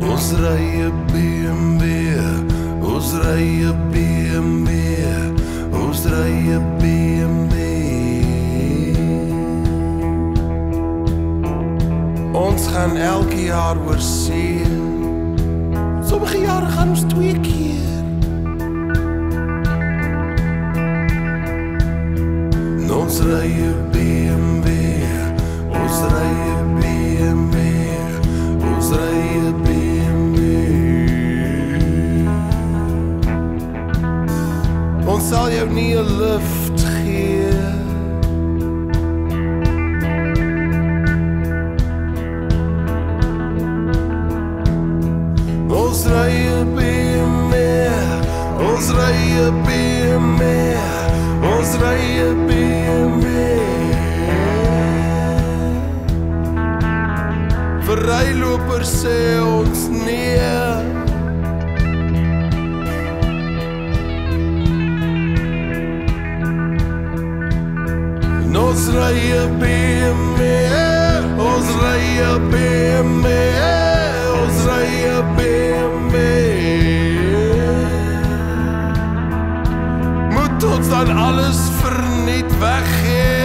Ons ry 'n BMW, ons ry 'n BMW, ons ry 'n BMW. Ons gaan elke jaar oor see. Sommige jare gaan ons twee keer. Ons ry 'n BMW, Ons sal jou nie 'n lift gee. Ons ry 'n BMW, ons ry 'n BMW, ons ry 'n BMW. Vir rylopers sê ons nee. En Ons ry 'n BMW, ons ry 'n BMW, ons ry 'n BMW. Moet ons dan alles verniet weggee?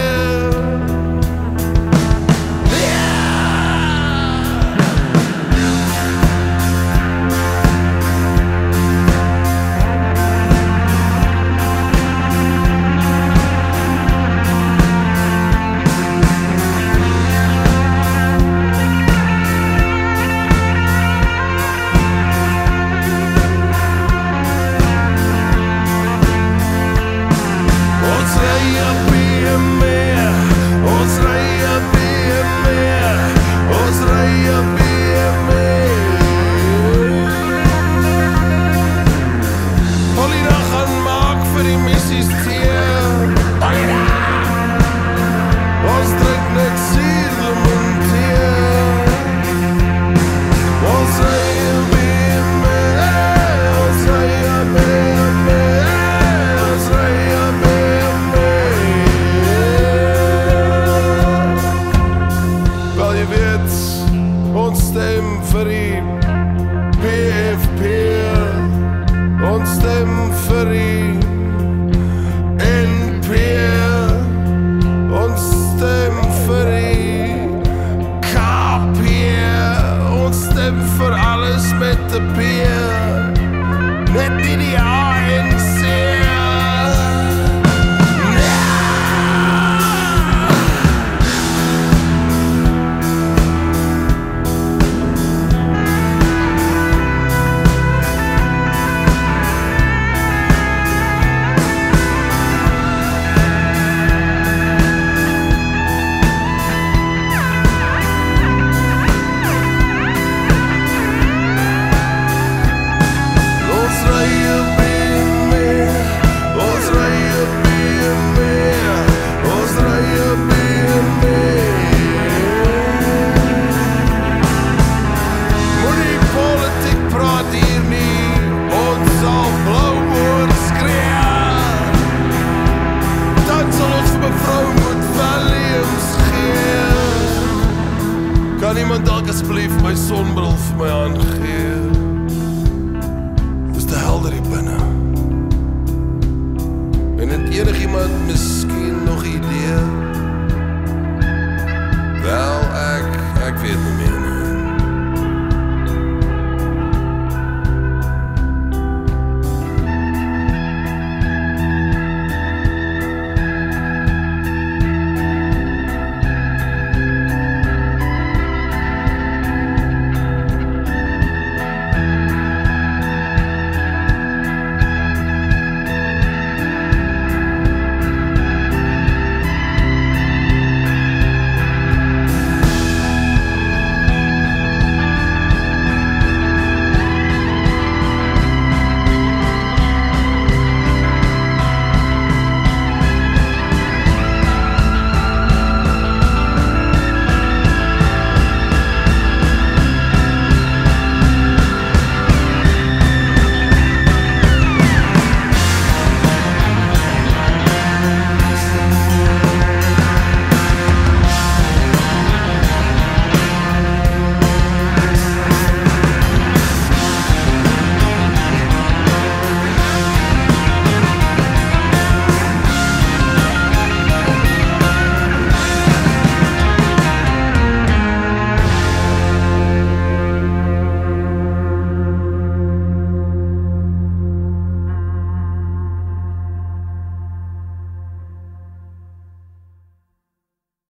Asseblief my sonbril vir my aangee?